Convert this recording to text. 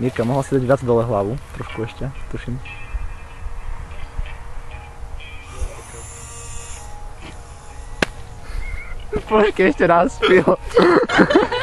Mirka, mohla si dať viac dole hlavu, trošku ešte, tuším. Počkej, ešte raz, Filo.